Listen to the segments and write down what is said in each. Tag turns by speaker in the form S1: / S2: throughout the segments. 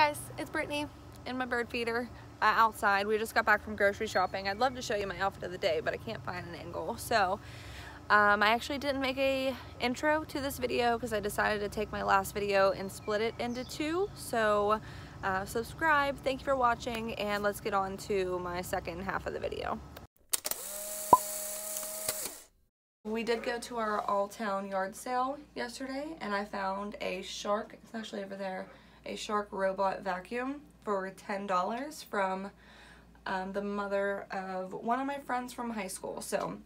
S1: guys, it's Brittanny in my bird feeder uh, outside. We just got back from grocery shopping. I'd love to show you my outfit of the day, but I can't find an angle. So um, I actually didn't make a intro to this video because I decided to take my last video and split it into two. So uh, subscribe, thank you for watching, and let's get on to my second half of the video. We did go to our all-town yard sale yesterday and I found a Shark, it's actually over there, a Shark robot vacuum for $10 from um, the mother of one of my friends from high school. So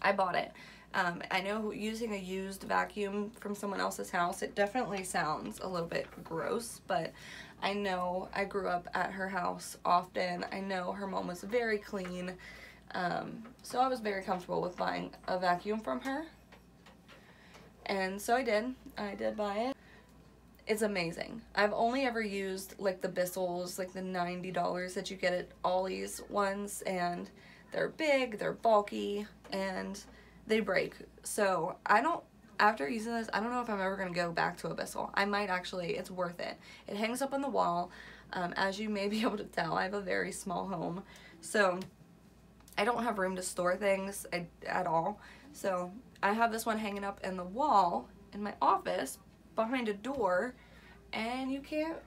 S1: I bought it. Um, I know using a used vacuum from someone else's house, it definitely sounds a little bit gross, but I know I grew up at her house often. I know her mom was very clean. Um, so I was very comfortable with buying a vacuum from her. And so I did. I did buy it. It's amazing. I've only ever used like the Bissells, like the $90 that you get at Ollie's ones, and they're big, they're bulky, and they break. So I don't, after using this, I don't know if I'm ever going to go back to a Bissell. I might actually, it's worth it. It hangs up on the wall. Um, as you may be able to tell, I have a very small home. So I don't have room to store things at all. So I have this one hanging up in the wall in my office behind a door and you can't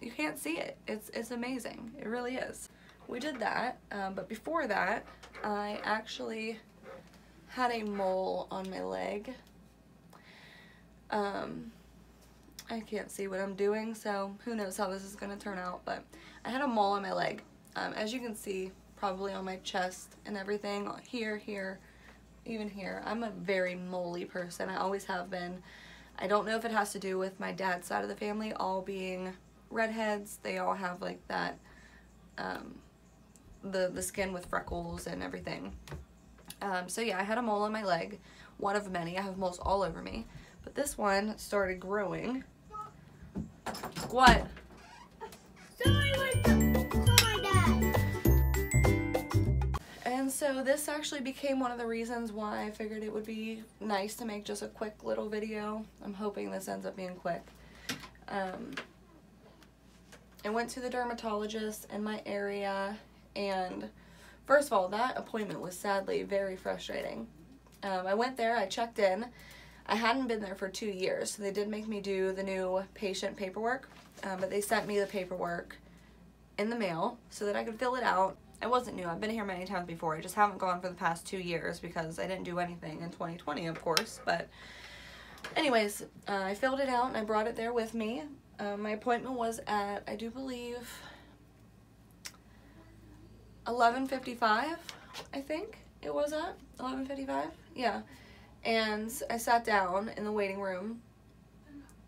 S1: you can't see it. It's, it's amazing. It really is. We did that, um, but before that, I actually had a mole on my leg. Um, I can't see what I'm doing, so who knows how this is going to turn out, but I had a mole on my leg. Um, as you can see, probably on my chest and everything, here, here, even here. I'm a very moly person. I always have been. I don't know if it has to do with my dad's side of the family all being redheads. They all have like that, um, the, the skin with freckles and everything. Um, so yeah, I had a mole on my leg, one of many. I have moles all over me. But this one started growing. What? So this actually became one of the reasons why I figured it would be nice to make just a quick little video. I'm hoping this ends up being quick. Um, I went to the dermatologist in my area and first of all that appointment was sadly very frustrating. Um, I went there, I checked in. I hadn't been there for two years so they did make me do the new patient paperwork um, but they sent me the paperwork in the mail so that I could fill it out I wasn't new. I've been here many times before. I just haven't gone for the past two years because I didn't do anything in 2020, of course. But anyways, uh, I filled it out and I brought it there with me. Uh, my appointment was at, I do believe, 11.55, I think it was at 11.55. Yeah. And I sat down in the waiting room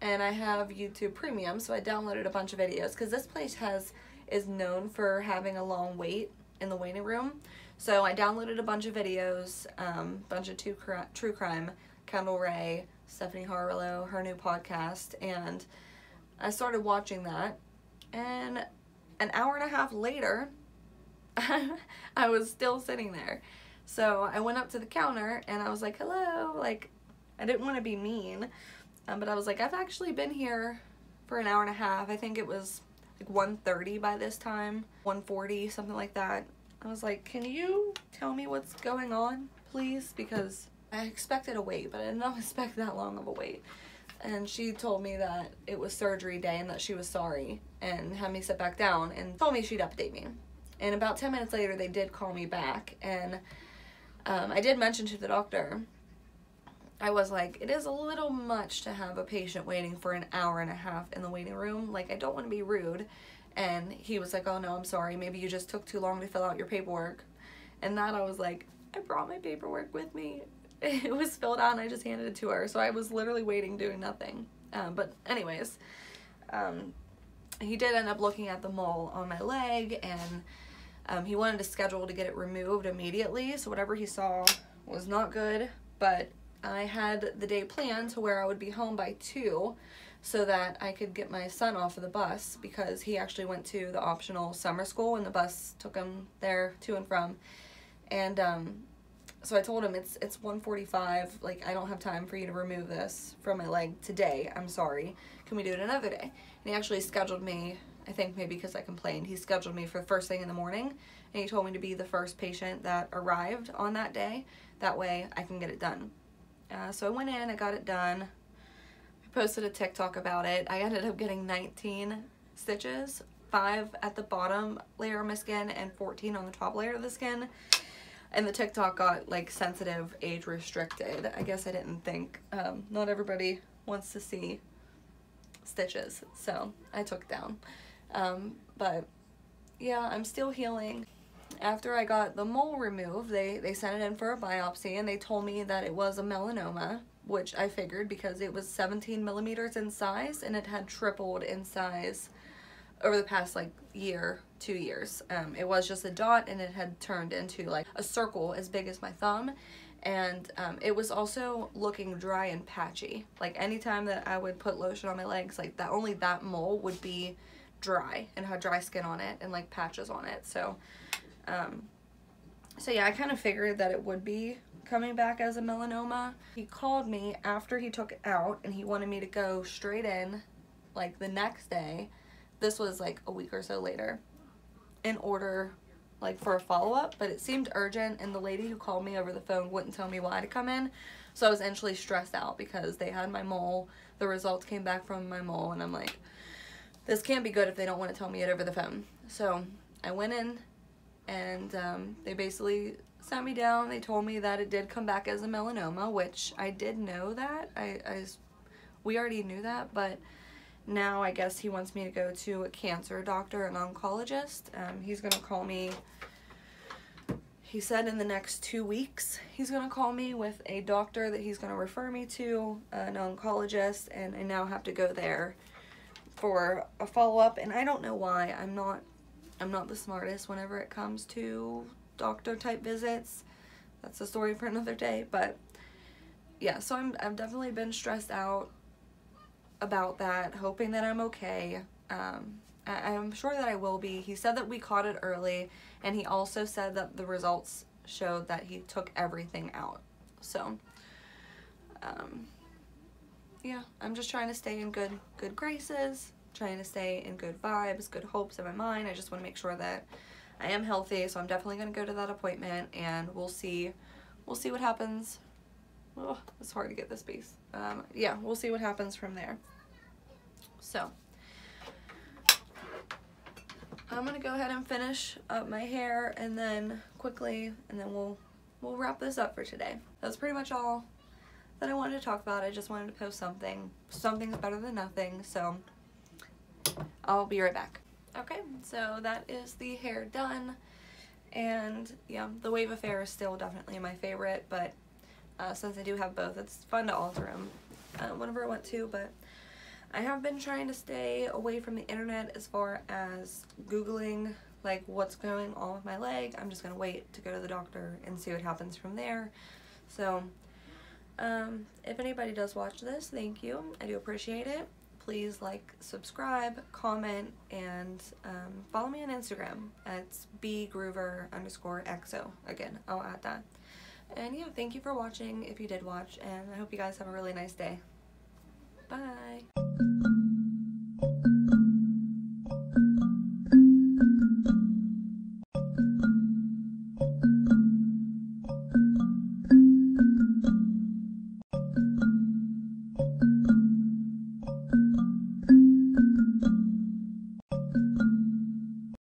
S1: and I have YouTube Premium, so I downloaded a bunch of videos because this place has is known for having a long wait in the waiting room. So I downloaded a bunch of videos, um, bunch of true, true crime, Kendall Rae, Stephanie Harlowe, her new podcast, and I started watching that. And an hour and a half later, I was still sitting there. So I went up to the counter and I was like, hello, like, I didn't want to be mean, um, but I was like, I've actually been here for an hour and a half. I think it was like 1.30 by this time, 1.40, something like that. I was like, can you tell me what's going on, please? Because I expected a wait, but I did not expect that long of a wait. And she told me that it was surgery day and that she was sorry and had me sit back down and told me she'd update me. And about 10 minutes later, they did call me back. And um, I did mention to the doctor, I was like, it is a little much to have a patient waiting for an hour and a half in the waiting room. Like, I don't want to be rude. And he was like, oh no, I'm sorry. Maybe you just took too long to fill out your paperwork. And that I was like, I brought my paperwork with me. It was filled out and I just handed it to her. So I was literally waiting doing nothing. Um, but anyways, um, he did end up looking at the mole on my leg and um, he wanted to schedule to get it removed immediately. So whatever he saw was not good. But I had the day planned to where I would be home by 2 so that I could get my son off of the bus because he actually went to the optional summer school and the bus took him there to and from. And um, so I told him it's it's 1:45. Like I don't have time for you to remove this from my leg today. I'm sorry. Can we do it another day? And he actually scheduled me. I think maybe because I complained. He scheduled me for the first thing in the morning and he told me to be the first patient that arrived on that day. That way I can get it done. Uh, so I went in, I got it done. I posted a TikTok about it. I ended up getting 19 stitches, 5 at the bottom layer of my skin and 14 on the top layer of the skin. And the TikTok got like sensitive, age restricted. I guess I didn't think um, not everybody wants to see stitches, so I took down. Um, but yeah, I'm still healing. After I got the mole removed, they, they sent it in for a biopsy and they told me that it was a melanoma, which I figured because it was 17 millimeters in size and it had tripled in size over the past like year, two years. Um, it was just a dot and it had turned into like a circle as big as my thumb and um, it was also looking dry and patchy. Like anytime that I would put lotion on my legs, like that only that mole would be dry and had dry skin on it and like patches on it. So um, so yeah, I kind of figured that it would be coming back as a melanoma. He called me after he took it out and he wanted me to go straight in like the next day. This was like a week or so later in order like for a follow-up, but it seemed urgent and the lady who called me over the phone wouldn't tell me why to come in. So I was actually stressed out because they had my mole. The results came back from my mole and I'm like, this can't be good if they don't want to tell me it over the phone. So I went in and um, they basically sat me down. They told me that it did come back as a melanoma, which I did know that. I, I we already knew that, but now I guess he wants me to go to a cancer doctor, an oncologist. Um, he's gonna call me. He said in the next two weeks he's gonna call me with a doctor that he's gonna refer me to, an oncologist, and I now have to go there for a follow up. And I don't know why. I'm not I'm not the smartest whenever it comes to doctor type visits. That's a story for another day, but yeah, so I'm, I've definitely been stressed out about that, hoping that I'm okay. Um, I, I'm sure that I will be. He said that we caught it early, and he also said that the results showed that he took everything out. So, um, yeah, I'm just trying to stay in good good graces trying to stay in good vibes, good hopes in my mind. I just want to make sure that I am healthy, so I'm definitely going to go to that appointment and we'll see we'll see what happens. Oh, it's hard to get this piece. Um, yeah, we'll see what happens from there. So, I'm going to go ahead and finish up my hair and then quickly, and then we'll we'll wrap this up for today. That's pretty much all that I wanted to talk about. I just wanted to post something. Something's better than nothing, so I'll be right back. Okay, so that is the hair done. And yeah, the Wave Affair is still definitely my favorite, but uh, since I do have both, it's fun to alter them uh, whenever I want to, but I have been trying to stay away from the internet as far as Googling like what's going on with my leg. I'm just going to wait to go to the doctor and see what happens from there. So, um, if anybody does watch this, thank you. I do appreciate it please like, subscribe, comment, and um, follow me on Instagram. It's bgroover underscore exo. Again, I'll add that. And yeah, thank you for watching if you did watch, and I hope you guys have a really nice day. Bye!